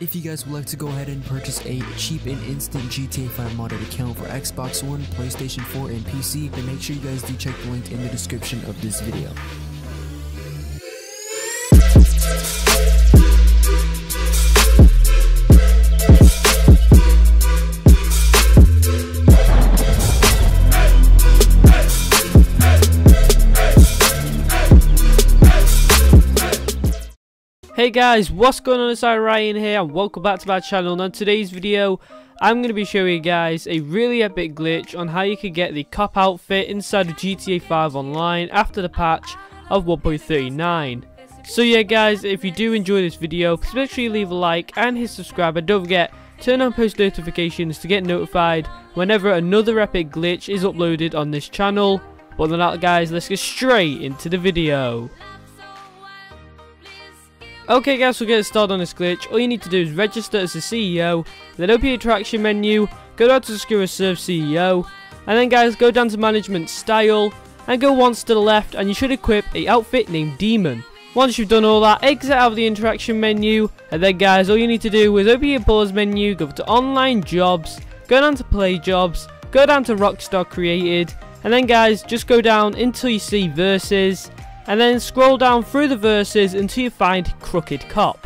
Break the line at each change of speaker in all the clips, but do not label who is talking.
If you guys would like to go ahead and purchase a cheap and instant GTA 5 modded account for Xbox One, PlayStation 4, and PC, then make sure you guys do check the link in the description of this video.
Hey guys, what's going on? It's iRyan here and welcome back to my channel and on today's video I'm going to be showing you guys a really epic glitch on how you can get the cop outfit inside of GTA 5 Online after the patch of 1.39. So yeah guys, if you do enjoy this video, please make sure you leave a like and hit subscribe and don't forget, turn on post notifications to get notified whenever another epic glitch is uploaded on this channel. But than that guys, let's get straight into the video. Okay guys, we'll get started on this glitch. All you need to do is register as a CEO, then open your interaction menu, go down to SecuroServ CEO, and then guys go down to management style, and go once to the left and you should equip a outfit named Demon. Once you've done all that, exit out of the interaction menu, and then guys all you need to do is open your pause menu, go to online jobs, go down to play jobs, go down to Rockstar created, and then guys just go down until you see Versus, and then scroll down through the Versus until you find Crooked Cop.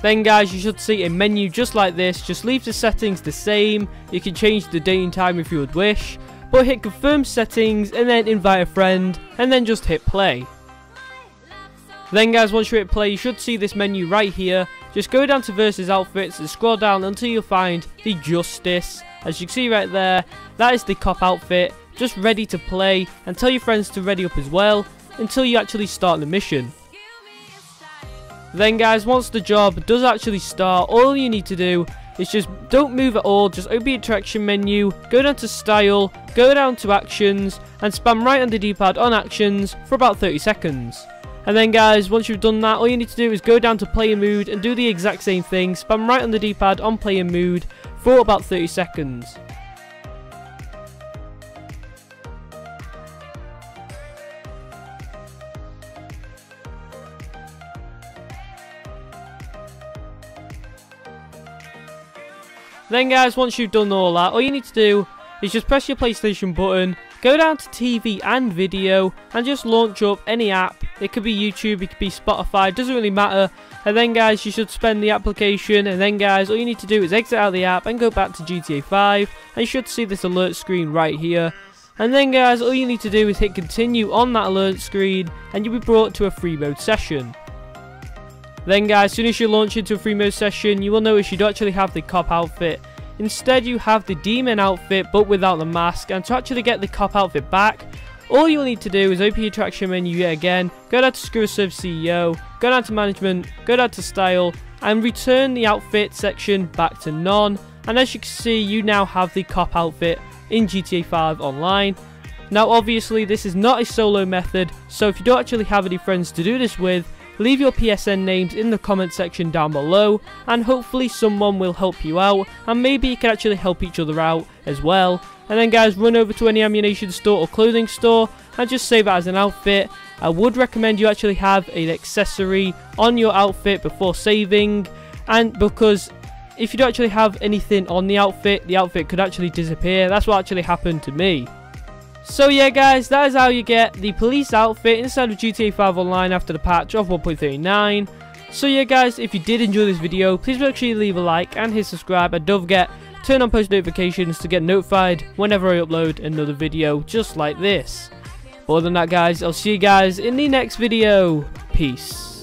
Then guys you should see a menu just like this, just leave the settings the same, you can change the date and time if you would wish, but hit confirm settings and then invite a friend and then just hit play. Then guys, once you hit play, you should see this menu right here. Just go down to versus outfits and scroll down until you find the Justice. As you can see right there, that is the cop outfit, just ready to play, and tell your friends to ready up as well, until you actually start the mission. Then guys, once the job does actually start, all you need to do is just don't move at all, just open the interaction menu, go down to style, go down to actions, and spam right on the D-pad on actions for about 30 seconds. And then guys, once you've done that, all you need to do is go down to player mood and do the exact same thing. Spam right on the D-pad on player mood for about 30 seconds. Then guys, once you've done all that, all you need to do is just press your PlayStation button, go down to TV and video, and just launch up any app. It could be YouTube, it could be Spotify, doesn't really matter. And then guys, you should spend the application, and then guys, all you need to do is exit out of the app and go back to GTA 5, and you should see this alert screen right here. And then guys, all you need to do is hit continue on that alert screen, and you'll be brought to a free mode session. Then guys, as soon as you launch into a free mode session, you will notice you don't actually have the cop outfit. Instead, you have the demon outfit, but without the mask. And to actually get the cop outfit back, all you'll need to do is open your interaction menu yet again, go down to Serve CEO, go down to Management, go down to Style, and return the outfit section back to none. And as you can see, you now have the cop outfit in GTA 5 Online. Now obviously this is not a solo method, so if you don't actually have any friends to do this with, Leave your PSN names in the comment section down below and hopefully someone will help you out and maybe you can actually help each other out as well. And then guys run over to any ammunition store or clothing store and just save it as an outfit. I would recommend you actually have an accessory on your outfit before saving and because if you don't actually have anything on the outfit, the outfit could actually disappear. That's what actually happened to me. So yeah guys, that is how you get the police outfit inside of GTA 5 Online after the patch of 1.39. So yeah guys, if you did enjoy this video, please make sure you leave a like and hit subscribe and don't forget, turn on post notifications to get notified whenever I upload another video just like this. Other than that guys, I'll see you guys in the next video. Peace.